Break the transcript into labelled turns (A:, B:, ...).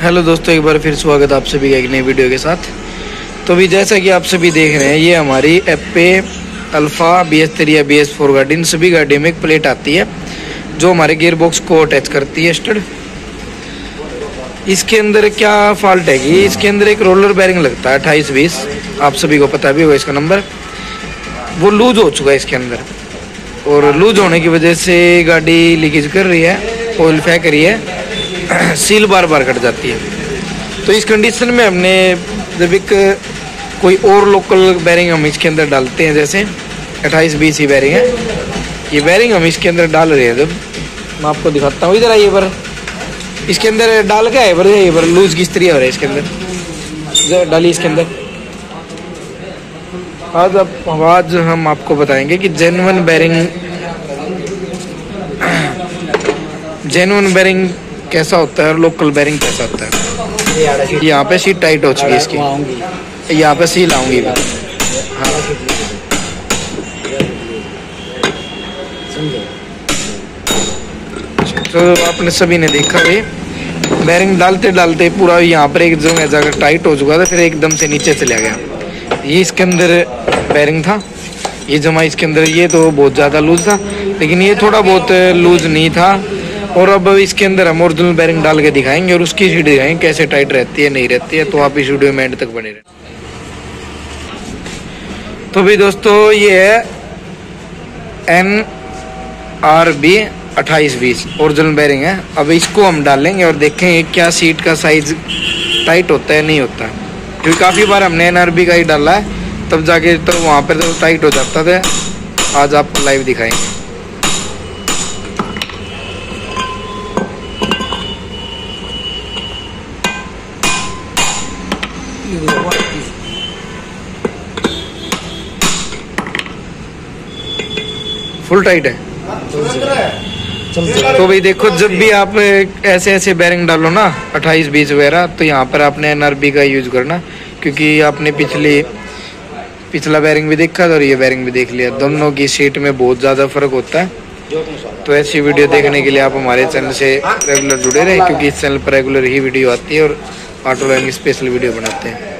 A: Hello दोस्तों, एक बार फिर स्वागत आप सभी का एक नई वीडियो के साथ। तो भी जैसा कि आप सभी देख रहे हैं, ये हमारी Ape Alfa B S three या बी एस फोर गाड़ी, इन सभी गाड़ियों में एक प्लेट आती है, जो हमारे गियर बॉक्स को अटैच करती है स्टड इसके अंदर क्या फॉल्ट है कि इसके अंदर एक रोलर बैरिंग लगता है, अट्ठाईस, बीस, आप सभी को पता भी होगा इसका नंबर वो लूज हो चुका है इसके अंदर। और लूज होने की वजह से गाड़ी लीकेज कर रही है ऑयल फेंक रही है। सील बार बार कट जाती है। तो इस कंडीशन में हमने जब एक, कोई और लोकल बैरिंग हम इसके अंदर डालते हैं, जैसे अट्ठाईस बीस ही बैरिंग है। ये बैरिंग हम इसके अंदर डाल रहे हैं। जब मैं आपको दिखाता हूँ, इधर आइए पर इसके अंदर डाल के आए पर ये पर लूज किस हो रहा है इसके अंदर। डाली इसके अंदर। आज अब आवाज़ हम आपको बताएँगे कि जेनवन बैरिंग जेनवन बैरिंग कैसा होता है और लोकल बैरिंग कैसा होता है? यहाँ पे सीट टाइट हो चुकी है इसकी। यहाँ पे सील आऊँगी मैं। हाँ तो आपने सभी ने देखा भाई बैरिंग डालते डालते पूरा यहाँ पर एक जगह जगह टाइट हो चुका था, फिर एकदम से नीचे चला गया। ये इसके अंदर बैरिंग था। ये जमा इसके अंदर, ये तो बहुत ज़्यादा लूज था, लेकिन ये थोड़ा बहुत लूज नहीं था। और अब इसके अंदर हम ओरिजिनल बैरिंग डाल के दिखाएँगे और उसकी सीट दिखाएँगे कैसे टाइट रहती है, नहीं रहती है तो आप इस वीडियो में एंड तक बने रहे। तो भी दोस्तों, ये है एन आर बी अट्ठाईस बीस, ओरिजिनल बैरिंग है। अब इसको हम डालेंगे और देखेंगे क्या सीट का साइज़ टाइट होता है, नहीं होता क्योंकि काफ़ी बार हमने एनआरबी का ही डाला है, तब जाके तो वहाँ पर तो टाइट हो जाता था। आज आपको लाइव दिखाएँगे। फुल टाइट है। तो भाई देखो, जब भी आप ऐसे ऐसे बैरिंग डालो ना 28 बीस वगैरह तो यहाँ पर आपने एनआरबी का यूज़ करना, क्योंकि आपने पिछली, पिछला बैरिंग भी देखा था और ये बैरिंग भी देख लिया। दोनों की सीट में बहुत ज़्यादा फ़र्क होता है। तो ऐसी वीडियो देखने के लिए आप हमारे चैनल से रेगुलर जुड़े रहे, क्योंकि इस चैनल पर रेगुलर ही वीडियो आती है और ऑटो लाइन स्पेशल वीडियो बनाते हैं।